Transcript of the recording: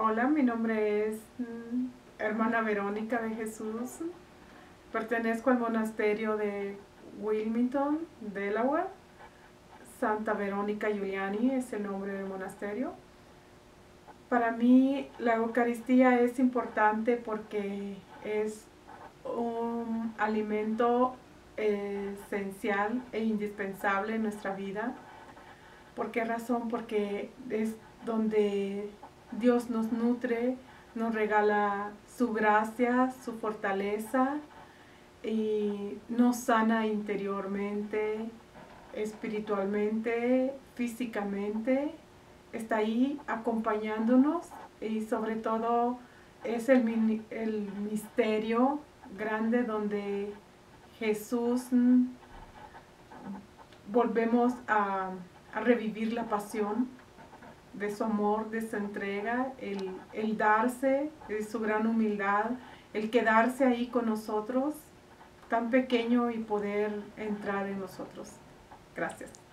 Hola, mi nombre es mm, hermana Verónica de Jesús. Pertenezco al monasterio de Wilmington, Delaware. Santa Verónica Giuliani es el nombre del monasterio. Para mí la Eucaristía es importante porque es un alimento esencial e indispensable en nuestra vida. ¿Por qué razón? Porque es donde Dios nos nutre, nos regala su gracia, su fortaleza y nos sana interiormente, espiritualmente, físicamente. Está ahí acompañándonos y sobre todo es el, misterio grande donde Jesús mm, volvemos a revivir la pasión de su amor, de su entrega, el, el darse, de su gran humildad, el quedarse ahí con nosotros, tan pequeño y poder entrar en nosotros. Gracias.